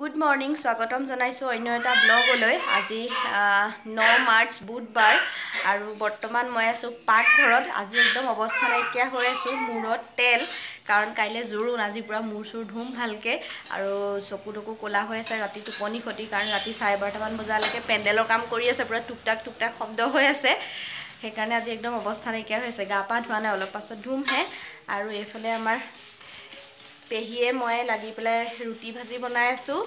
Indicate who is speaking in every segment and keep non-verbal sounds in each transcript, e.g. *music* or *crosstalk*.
Speaker 1: Good morning স্বাগতম জনাইছোঁ অন্য এটা ব্লগলৈ। আজি ন মাৰ্চ বুধবাৰ আৰু বৰ্তমান মই আছোঁ পাকঘৰত। আজি একদম অৱস্থা নাইকিয়া হৈ আছোঁ মূৰত তেল কাৰণ কাইলৈ জোৰোণ আজি পূৰা মূৰ চুৰ ধুম ভালকৈ আৰু চকু টকু ক'লা হৈ আছে ৰাতি টোপনি ক্ষতি কাৰণ ৰাতি চাৰে বাৰটামান বজালৈকে পেণ্ডেলৰ কাম কৰি আছে পূৰা টুকটাক টুকটাক শব্দ হৈ আছে। সেইকাৰণে আজি একদম অৱস্থা নাইকিয়া হৈ আছে গা পা ধোৱা নাই অলপ পাছত ধুমহে আৰু এইফালে আমাৰ পেহীয়ে মই লাগি পেলাই ৰুটি ভাজি বনাই আছোঁ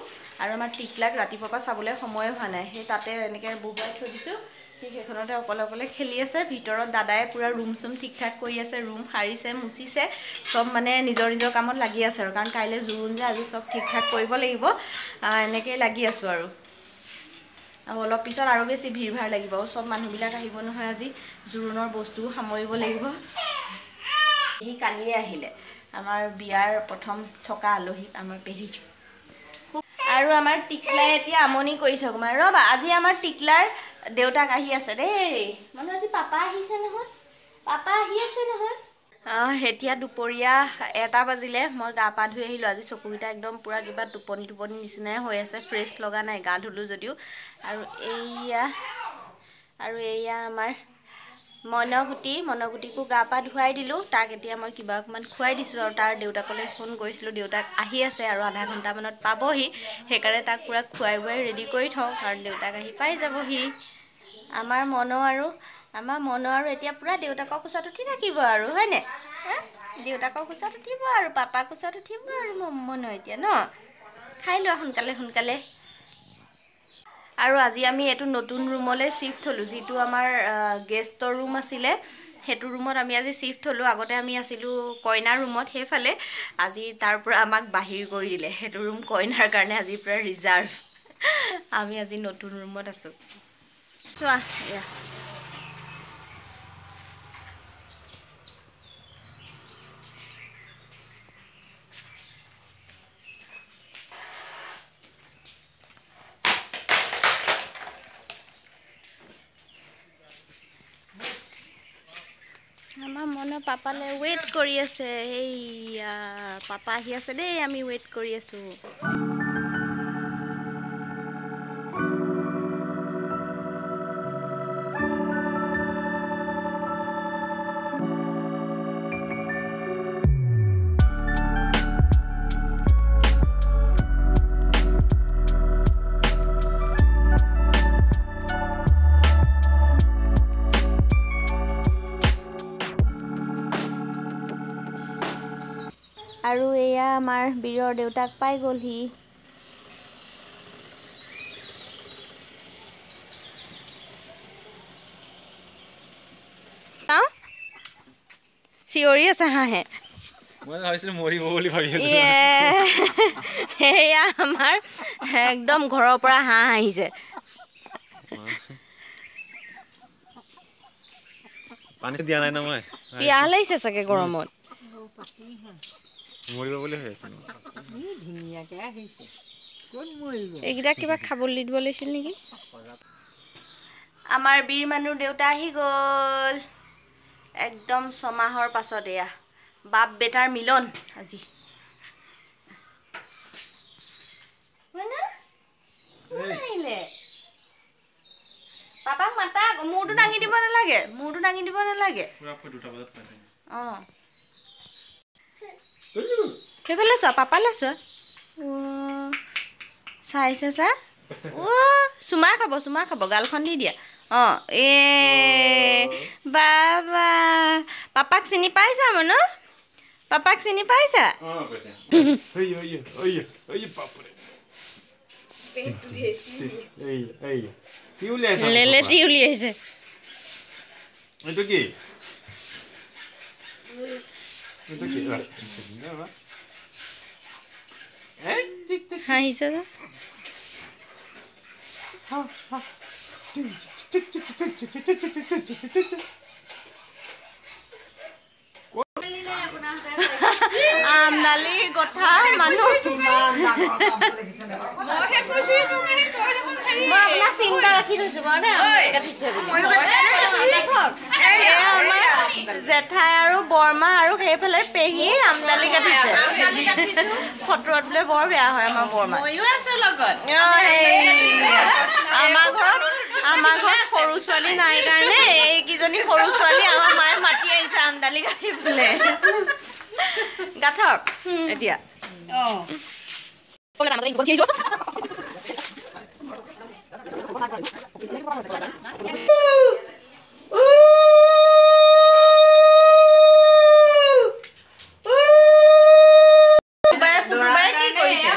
Speaker 1: আৰু আমাৰ টিকলাক ৰাতিপুৱাৰ পৰা চাবলৈ সময় হোৱা নাই। সেই তাতে এনেকৈ বহুৱাই থৈ দিছোঁ। সি সেইখনতে অকলে অকলে খেলি আছে। ভিতৰত দাদাই পূৰা ৰুম চুম ঠিক ঠাক কৰি আছে ৰুম সাৰিছে মুচিছে। চব মানে নিজৰ নিজৰ কামত লাগি আছে আৰু। কাৰণ কাইলৈ জোৰোণ যে আজি চব ঠিক ঠাক কৰিব লাগিব। এনেকৈয়ে লাগি আছোঁ আৰু। আৰু অলপ পিছত আৰু বেছি ভিৰ ভাৰ লাগিব। আৰু চব মানুহবিলাক আহিব নহয় আজি। জোৰোণৰ বস্তুও সামৰিব লাগিব। সি কালিয়ে আহিলে। আমাৰ বিয়াৰ প্ৰথম থকা আলহী আমাৰ পেহী আৰু আমাৰ টিকলাই এতিয়া আমনি কৰিছে অকণমান ৰ'বা আজি আমাৰ টিকলাৰ দেউতাক আহি আছে দেই। মানুহ আজি পাপা আহিছে নহয়। পাপা আহি আছে নহয়। এতিয়া দুপৰীয়া এটা বাজিলে। মই গা পা ধুই আহিলোঁ। আজি চকুকেইটা একদম পূৰা কিবা টোপনি টোপনি নিচিনাই হৈ আছে। ফ্ৰেছ লগা নাই গা ধুলোঁ যদিও। আৰু এইয়া আৰু এইয়া আমাৰ মইনাগুটি মইনাগুটিকো গা পা ধুৱাই দিলোঁ। তাক এতিয়া মই কিবা অকণমান খুৱাই দিছোঁ আৰু তাৰ দেউতাকলৈ ফোন কৰিছিলোঁ। দেউতাক আহি আছে আৰু আধা ঘণ্টামানত পাবহি। সেইকাৰণে তাক পূৰা খুৱাই বুৱাই ৰেডি কৰি থওঁ। কাৰণ দেউতাক আহি পাই যাবহি। আমাৰ মনো আৰু আমাৰ মনো আৰু এতিয়া পূৰা দেউতাকৰ কোচত উঠি থাকিব আৰু হয়নে দেউতাকৰ কোচত উঠিব আৰু পাপাৰ কোচত উঠিব আৰু মনো এতিয়া ন? খাই লোৱা সোনকালে সোনকালে। আৰু আজি আমি এইটো নতুন ৰুমলৈ শ্বিফ্ট হ'লোঁ যিটো আমাৰ গেষ্টৰ ৰুম আছিলে সেইটো ৰুমত আমি আজি শ্বিফ্ট হ'লোঁ আগতে আমি আছিলোঁ কইনাৰ ৰুমত সেইফালে আজি তাৰ পৰা আমাক বাহিৰ কৰি দিলে। সেইটো ৰুম কইনাৰ কাৰণে আজিৰ পৰা ৰিজাৰ্ভ আমি আজি নতুন ৰুমত আছোঁ। চোৱা এয়া। আমাৰ মনৰ পাপালৈ ৱেইট কৰি আছে। এইয়া পাপা আহি আছে দেই আমি ৱেইট কৰি আছোঁ। আৰু এয়া আমাৰ বীৰৰ দেউতাক পাই গ'লহি চিঞৰি আছে হাঁহে।
Speaker 2: মই ভাবিছিলো মৰিব বুলি ভাবি
Speaker 1: সেয়া আমাৰ একদম ঘৰৰ পৰা হাঁহ আহিছে।
Speaker 2: পানী দিয়া নাই ন মই
Speaker 1: পিয়াহ লাগিছে চাগে গৰমত।
Speaker 2: মৰিব বুলি ভাবিছো।
Speaker 1: এইকেইটা কিবা খাবলৈ দিব লাগিছিল নেকি? আমাৰ বীৰ মানুহ দেউতা আহি গ'ল। একদম ছমাহৰ পাছত এয়া। বাপ বেটাৰ মিলন আজি। পাপাক মাতা মূৰটো দাঙি দিব নালাগে মূৰটো দাঙি দিব নালাগে। অঁ। সেইফালে চোৱা পাপালৈ চোৱা চাইছে চা অ' চুমা খাব চুমা খাব গালখন দি দিয়া অঁ এ বাবা পাপাক চিনি পাইছা মানে পাপাক চিনি পাইছা লেলেচি উলিয়াইছে
Speaker 2: এইটো কি এইটো কি
Speaker 1: হাঁহিছে যে আমদালি কথা মানুহ মই আপোনাৰ চিন্তা ৰাখি থৈছো বাৰু দেই আমদানি কাটিছে বুলি দেখক, এয়া আমাৰ জেঠাই আৰু বৰমা আৰু সেইফালে পেহী আমদালি কাটিছে ফটোত বোলে বৰ বেয়া হয় আমাৰ বৰমা
Speaker 3: ময়ো আছো লগত
Speaker 1: অ, এই, আমাৰ ঘৰত আমাৰ ঘৰত সৰু ছোৱালী নাই কাৰণে এইকেইজনী সৰু ছোৱালী আমাৰ মায়ে মাতি আনিছে আমদালি কাটিবলৈ গাঠক এতিয়া পুতুবাই পুতুবাই কি কৰিছে
Speaker 3: এয়া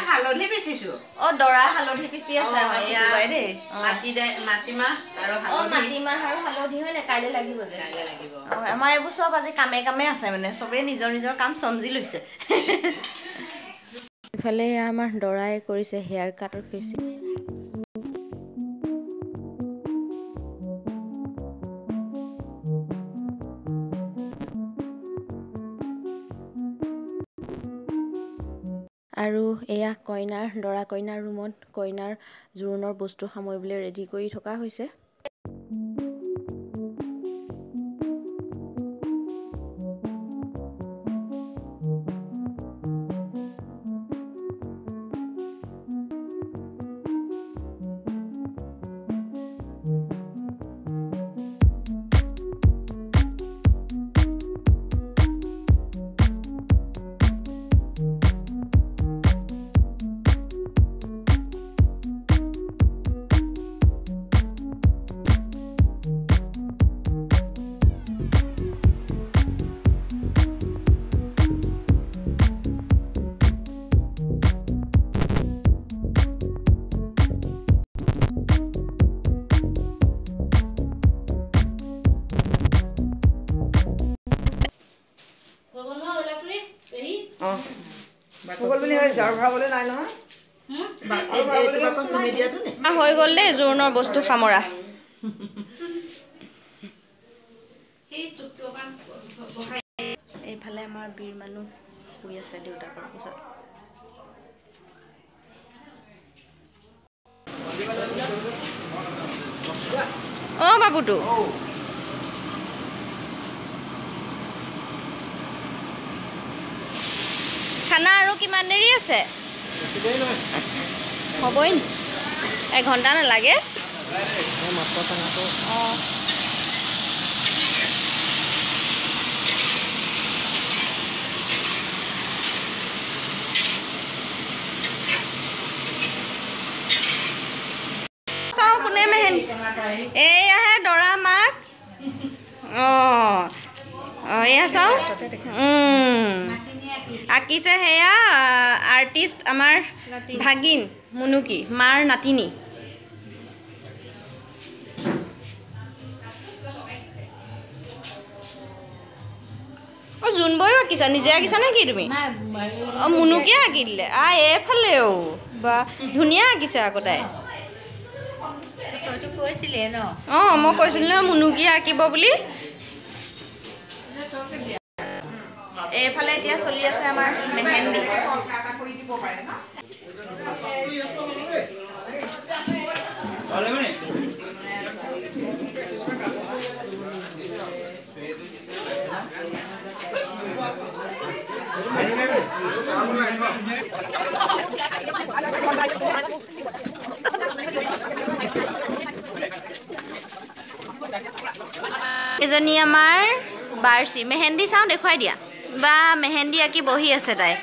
Speaker 3: হালধি পিচিছো।
Speaker 1: অ দৰা হালধি পিচি আছে আমাৰ দেই।
Speaker 3: মাটি মাটিমাহ আৰু
Speaker 1: অ মাটিমাহ আৰু হালধি হয় নে কাইলৈ লাগিব যে। অ, আমাৰ এইবোৰ চব আজি কামে কামে আছে মানে চবেই নিজৰ নিজৰ কাম চমজি লৈছে। *laughs* ইফালে আমাৰ দৰাই কৰিছে হেয়াৰ কাট আৰু ফেচিং আৰু এয়া কইনাৰ দৰা কইনাৰ ৰুমত কইনাৰ জোৰোণৰ বস্তু সামৰিবলৈ ৰেডি কৰি থকা হৈছে।
Speaker 4: ভূগোল বুলি ভাবিছো আৰু ভৰাবলৈ নাই নহয়? আৰু ভৰাবলৈ তুমি দিয়াটো নে?
Speaker 1: হৈ গ'ল দেই জোৰোণৰ বস্তু সামৰা এইফালে আমাৰ বীৰ মানুহ শুই আছে দেউতাকৰ কোচত অ বাবুটো খানা আৰু কিমান দেৰি আছে? হ'বই নি? এঘণ্টা নালাগে? অঁ। চাওঁ কোনে মেহেন এইয়াহে দৰা মাক। অঁ। অঁ এয়া চাওঁ। আঁকিছে সেয়া আৰ্টিষ্ট আমাৰ ভাগিন মুনুকি মাৰ নাতিনী। অ জোনবৈও আঁকিছা? নিজে আঁকিছা নে কি তুমি অ মুনুকিয়ে আঁকি দিলে আ এইফালেও বা ধুনীয়া আঁকিছে আকৌ তাই।
Speaker 3: তইতো কৈছিলে ন?
Speaker 1: অঁ মই কৈছিলোঁ নহয় মুনুকিয়ে আঁকিব বুলি। এইফালে এতিয়া চলি আছে আমাৰ মেহেন্দি। এজনী আমাৰ বাৰ্চি মেহেন্দি চাওঁ দেখুৱাই দিয়া। বা মেহেন্দি আঁকি বহি আছে তাই।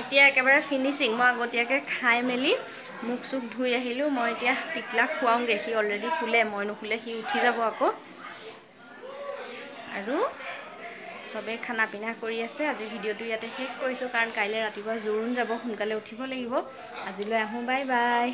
Speaker 1: এতিয়া একেবাৰে ফিনিচিং মই আগতীয়াকৈ খাই মেলি মুখ চুখ ধুই আহিলোঁ। মই এতিয়া টিকলাক খুৱাওঁগৈ সি অলৰেডি শুলে মই নুশুলে সি উঠি যাব আকৌ। আৰু চবেই খানা পিনা কৰি আছে। আজি ভিডিঅ'টো ইয়াতে শেষ কৰিছোঁ কাৰণ কাইলৈ ৰাতিপুৱা জোৰোণ যাব সোনকালে উঠিব লাগিব। আজিলৈ আহোঁ বাই বাই।